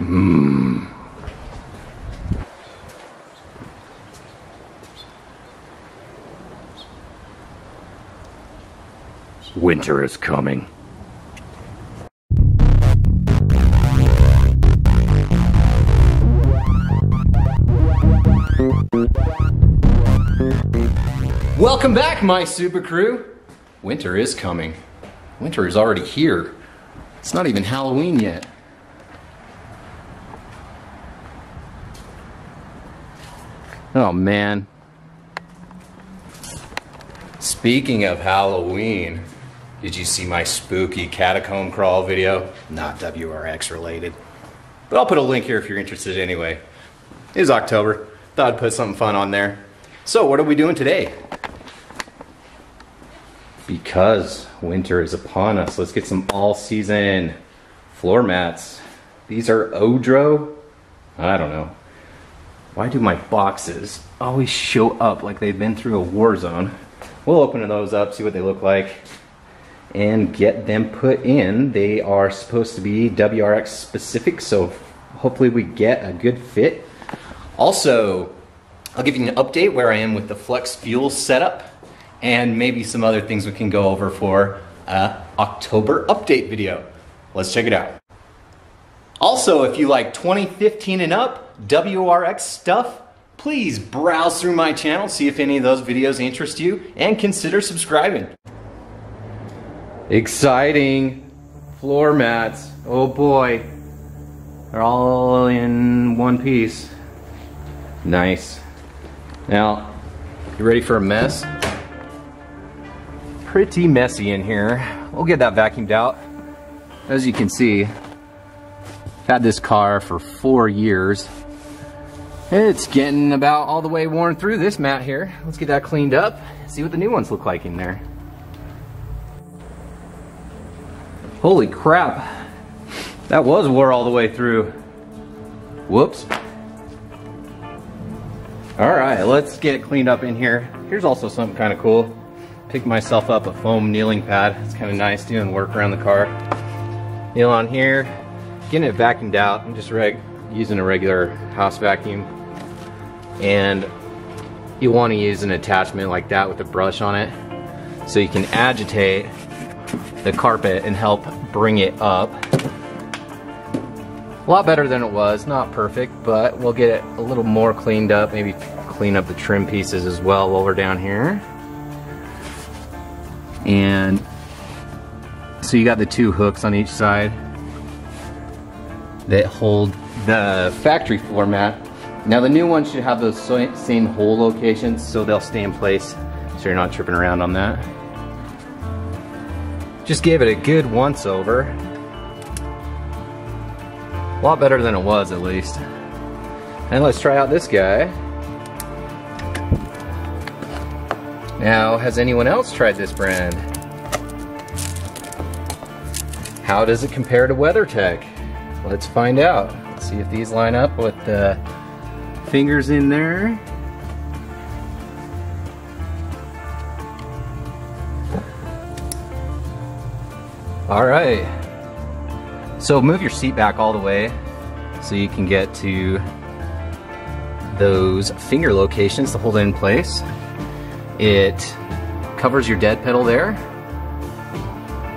Mmm. Winter is coming. Welcome back, my super crew. Winter is coming. Winter is already here. It's not even Halloween yet. Oh man. Speaking of Halloween, did you see my spooky catacomb crawl video? Not WRX related. But I'll put a link here if you're interested anyway. It is October. Thought I'd put something fun on there. So, what are we doing today? Because winter is upon us, let's get some all season floor mats. These are Oedro. I don't know. Why do my boxes always show up like they've been through a war zone? We'll open those up, see what they look like, and get them put in. They are supposed to be WRX specific, so hopefully we get a good fit. Also, I'll give you an update where I am with the Flex Fuel setup and maybe some other things we can go over for a October update video. Let's check it out. Also, if you like 2015 and up WRX stuff, please browse through my channel, see if any of those videos interest you, and consider subscribing. Exciting floor mats. Oh boy. They're all in one piece. Nice. Now, you ready for a mess? Pretty messy in here. We'll get that vacuumed out. As you can see, Had this car for four years. It's getting about all the way worn through this mat here. Let's get that cleaned up, see what the new ones look like in there. Holy crap. That was wore all the way through. Whoops. All right, let's get it cleaned up in here. Here's also something kind of cool. Picked myself up a foam kneeling pad. It's kind of nice doing work around the car. Kneel on here, getting it vacuumed out. I'm just using a regular house vacuum. And you want to use an attachment like that with a brush on it so you can agitate the carpet and help bring it up. A lot better than it was, not perfect, but we'll get it a little more cleaned up, maybe clean up the trim pieces as well while we're down here. And so you got the two hooks on each side that hold the factory floor mat. Now the new one should have those same hole locations so they'll stay in place so you're not tripping around on that. Just gave it a good once over. A lot better than it was at least. And let's try out this guy. Now, has anyone else tried this brand? How does it compare to WeatherTech? Let's find out. Let's see if these line up with the fingers in there. All right. So move your seat back all the way so you can get to those finger locations to hold it in place. It covers your dead pedal there.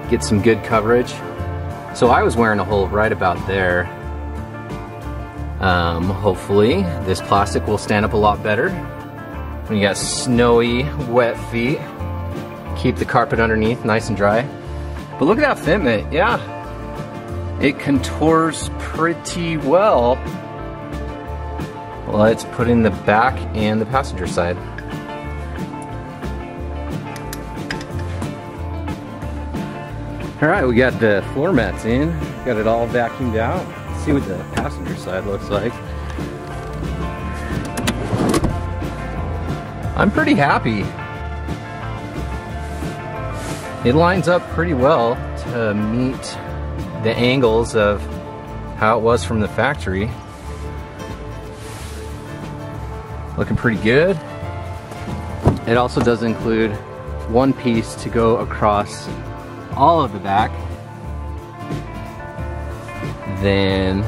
Get some good coverage. So I was wearing a hole right about there. Um, hopefully this plastic will stand up a lot better. When you got snowy, wet feet, keep the carpet underneath nice and dry. But look at that fitment, yeah. It contours pretty well. Let's put in the back and the passenger side. All right, we got the floor mats in. Got it all vacuumed out. Let's see what the passenger side looks like. I'm pretty happy. It lines up pretty well to meet the angles of how it was from the factory. Looking pretty good. It also does include one piece to go across all of the back. Then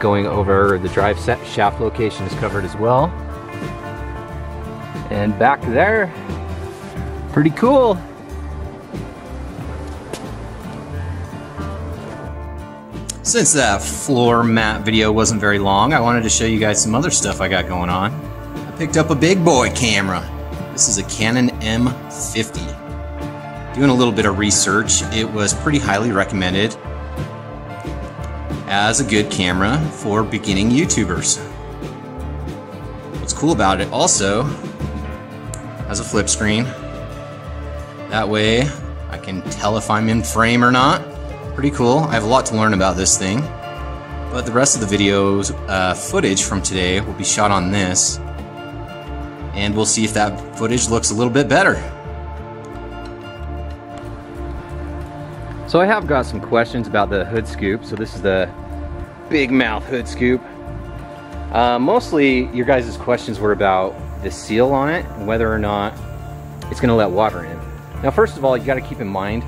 going over the drive set shaft location is covered as well. And back there, pretty cool. Since that floor mat video wasn't very long, I wanted to show you guys some other stuff I got going on. I picked up a big boy camera. This is a Canon M50. Doing a little bit of research, it was pretty highly recommended as a good camera for beginning YouTubers. What's cool about it also has a flip screen. That way I can tell if I'm in frame or not. Pretty cool. I have a lot to learn about this thing. But the rest of the video's uh, footage from today will be shot on this. And we'll see if that footage looks a little bit better. So I have got some questions about the hood scoop. So this is the big mouth hood scoop. Uh, mostly your guys' questions were about the seal on it whether or not it's gonna let water in. Now first of all, you gotta keep in mind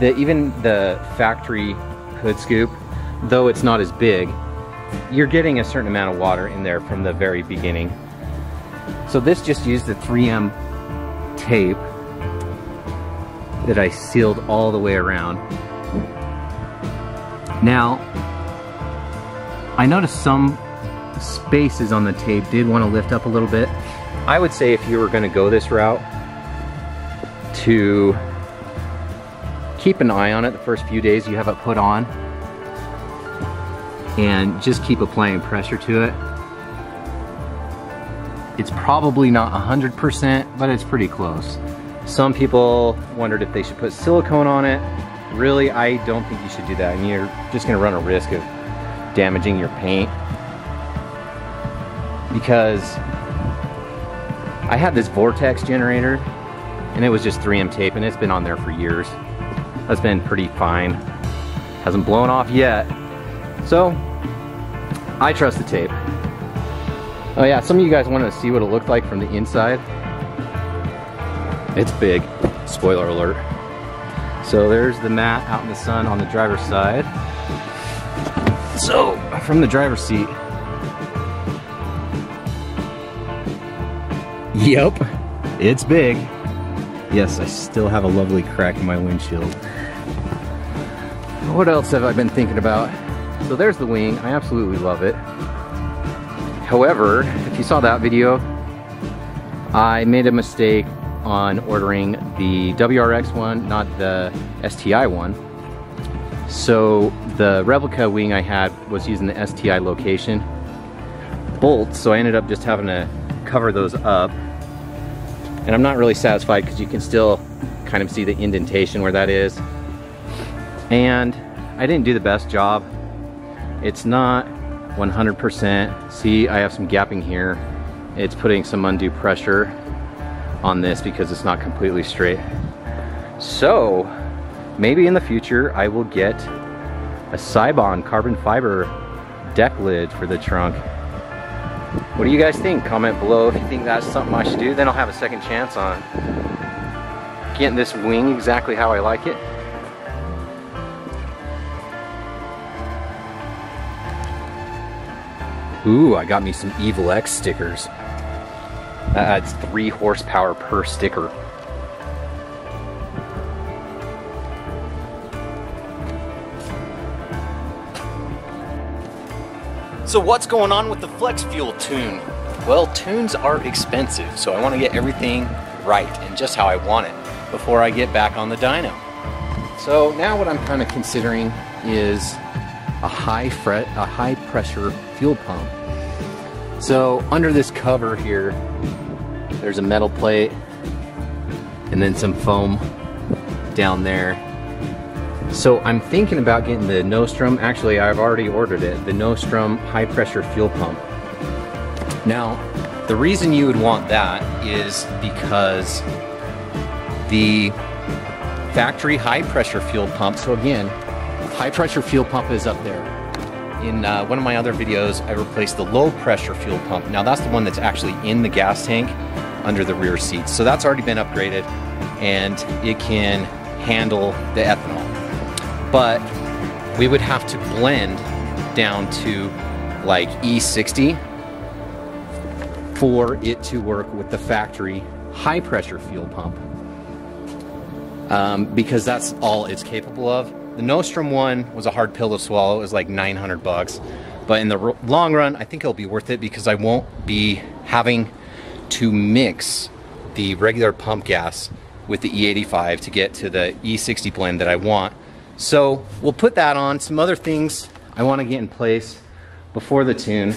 that even the factory hood scoop, though it's not as big, you're getting a certain amount of water in there from the very beginning. So this just used the 3M tape that I sealed all the way around. Now, I noticed some spaces on the tape did want to lift up a little bit. I would say if you were going to go this route, to keep an eye on it the first few days you have it put on and just keep applying pressure to it. It's probably not 100%, but it's pretty close. Some people wondered if they should put silicone on it. Really, I don't think you should do that. And you're just gonna run a risk of damaging your paint. Because I had this Vortex generator and it was just 3M tape and it's been on there for years. That's been pretty fine. Hasn't blown off yet. So, I trust the tape. Oh yeah, some of you guys wanted to see what it looked like from the inside. It's big, spoiler alert. So there's the mat out in the sun on the driver's side. So, from the driver's seat. Yep, it's big. Yes, I still have a lovely crack in my windshield. What else have I been thinking about? So there's the wing. I absolutely love it. However, if you saw that video, I made a mistake on ordering the WRX one, not the STI one. So the replica wing I had was using the STI location bolts, so I ended up just having to cover those up and I'm not really satisfied because you can still kind of see the indentation where that is. And I didn't do the best job. It's not 100%. See, I have some gapping here. It's putting some undue pressure on this because it's not completely straight. So, maybe in the future I will get a Seibon carbon fiber deck lid for the trunk. What do you guys think? Comment below if you think that's something I should do. Then I'll have a second chance on getting this wing exactly how I like it. Ooh, I got me some Evl X stickers. That adds three horsepower per sticker. So what's going on with the flex fuel tune? Well, tunes are expensive, so I want to get everything right and just how I want it before I get back on the dyno. So now what I'm kind of considering is a high fret, a high pressure fuel pump. So under this cover here, there's a metal plate and then some foam down there so I'm thinking about getting the Nostrum, actually I've already ordered it, the Nostrum high pressure fuel pump. Now, the reason you would want that is because the factory high pressure fuel pump, so again, high pressure fuel pump is up there. In uh, one of my other videos, I replaced the low pressure fuel pump. Now that's the one that's actually in the gas tank under the rear seats. So that's already been upgraded and it can handle the ethanol but we would have to blend down to like E60 for it to work with the factory high pressure fuel pump. Um, because that's all it's capable of. The Nostrum one was a hard pill to swallow. It was like 900 bucks. But in the long run, I think it'll be worth it because I won't be having to mix the regular pump gas with the E85 to get to the E60 blend that I want. So we'll put that on. Some other things I want to get in place before the tune.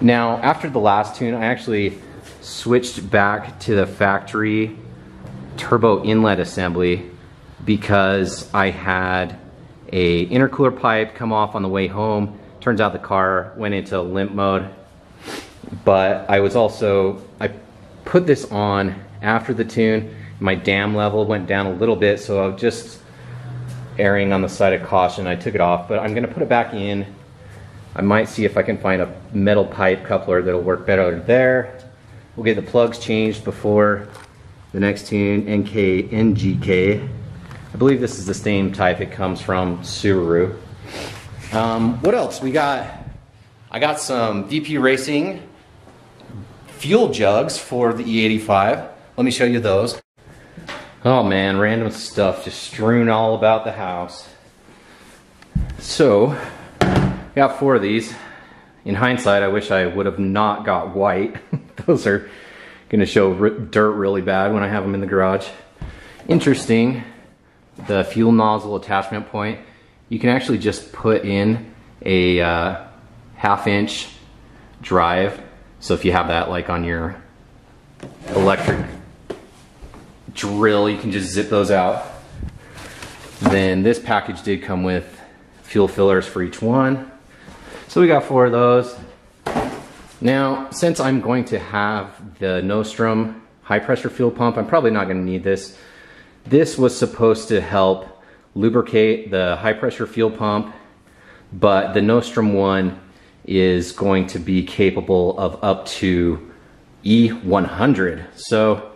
Now, after the last tune, I actually switched back to the factory turbo inlet assembly because I had a intercooler pipe come off on the way home. Turns out the car went into limp mode. But I was also, I put this on after the tune. My DAM level went down a little bit, so I was just erring on the side of caution. I took it off, but I'm gonna put it back in. I might see if I can find a metal pipe coupler that'll work better there. We'll get the plugs changed before the next tune, NK, NGK. I believe this is the same type it comes from Subaru. Um, what else? We got, I got some VP Racing fuel jugs for the E85. Let me show you those. Oh man, random stuff just strewn all about the house. So, got four of these. In hindsight, I wish I would have not got white. Those are gonna show dirt really bad when I have them in the garage. Interesting, the fuel nozzle attachment point. You can actually just put in a uh, half inch drive. So if you have that like on your electric drill, you can just zip those out. Then this package did come with fuel fillers for each one. So we got four of those. Now, since I'm going to have the Nostrum high pressure fuel pump, I'm probably not gonna need this. This was supposed to help lubricate the high pressure fuel pump, but the Nostrum one is going to be capable of up to E100. So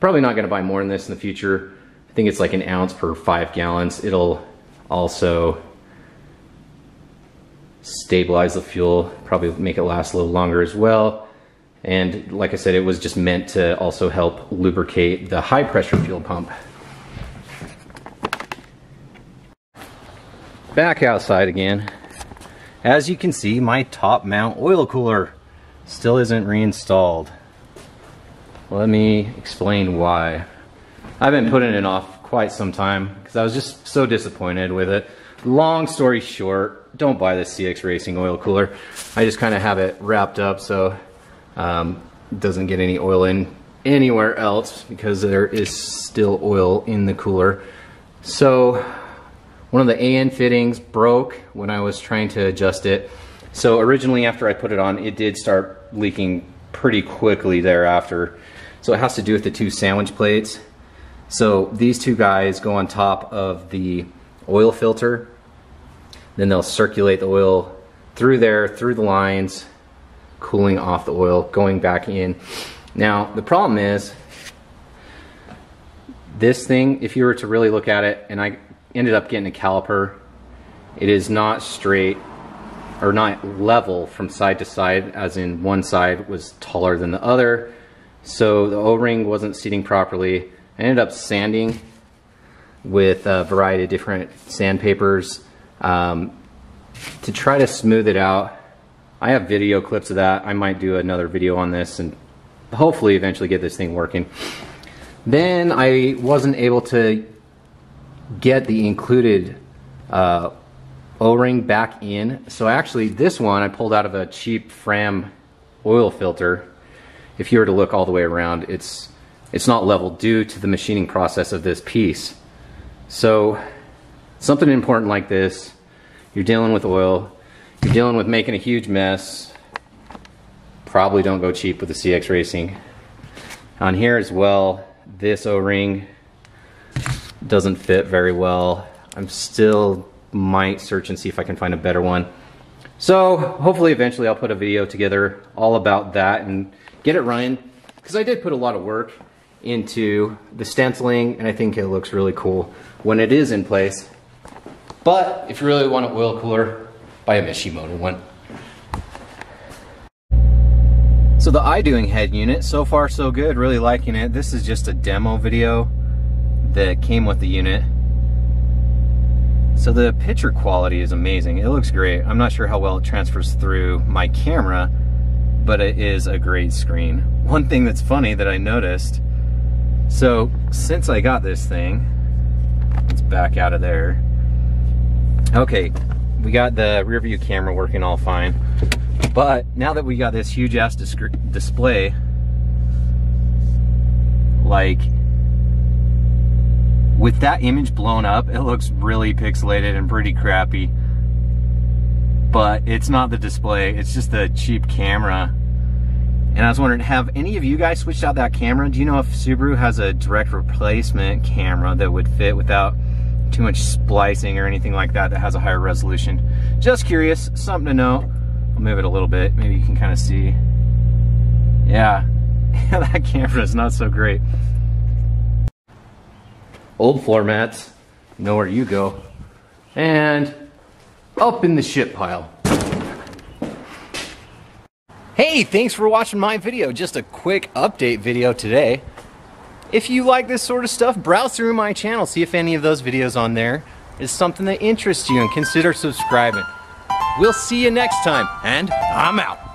Probably not gonna buy more than this in the future. I think it's like an ounce per five gallons. It'll also stabilize the fuel, probably make it last a little longer as well. And like I said, it was just meant to also help lubricate the high pressure fuel pump. Back outside again. As you can see, my top mount oil cooler still isn't reinstalled. Let me explain why. I've been putting it off quite some time because I was just so disappointed with it. Long story short, don't buy the CX Racing oil cooler. I just kind of have it wrapped up so um, it doesn't get any oil in anywhere else because there is still oil in the cooler. So one of the AN fittings broke when I was trying to adjust it. So originally after I put it on, it did start leaking pretty quickly thereafter. So it has to do with the two sandwich plates. So these two guys go on top of the oil filter. Then they'll circulate the oil through there, through the lines, cooling off the oil, going back in. Now, the problem is, this thing, if you were to really look at it, and I ended up getting a caliper, it is not straight or not level from side to side, as in one side was taller than the other. So the O-ring wasn't seating properly. I ended up sanding with a variety of different sandpapers um, to try to smooth it out. I have video clips of that. I might do another video on this and hopefully eventually get this thing working. Then I wasn't able to get the included uh, O-ring back in. So actually this one I pulled out of a cheap Fram oil filter if you were to look all the way around, it's, it's not level due to the machining process of this piece. So something important like this, you're dealing with oil, you're dealing with making a huge mess, probably don't go cheap with the CX Racing. On here as well, this O-ring doesn't fit very well. I'm still might search and see if I can find a better one. So hopefully eventually I'll put a video together all about that and get it running because I did put a lot of work into the stenciling and I think it looks really cool when it is in place. But if you really want an oil cooler, buy a Mishimoto one. So the iDoing head unit, so far so good, really liking it. This is just a demo video that came with the unit. So the picture quality is amazing. It looks great. I'm not sure how well it transfers through my camera, but it is a great screen. One thing that's funny that I noticed, so since I got this thing, let's back out of there. Okay, we got the rear view camera working all fine. But now that we got this huge ass display, like with that image blown up, it looks really pixelated and pretty crappy. But it's not the display, it's just the cheap camera. And I was wondering, have any of you guys switched out that camera? Do you know if Subaru has a direct replacement camera that would fit without too much splicing or anything like that that has a higher resolution? Just curious, something to know. I'll move it a little bit. Maybe you can kind of see. Yeah, that camera is not so great. Old floor mats, know where you go. And up in the shit pile. Hey, thanks for watching my video. Just a quick update video today. If you like this sort of stuff, browse through my channel, see if any of those videos on there is something that interests you and consider subscribing. We'll see you next time, and I'm out.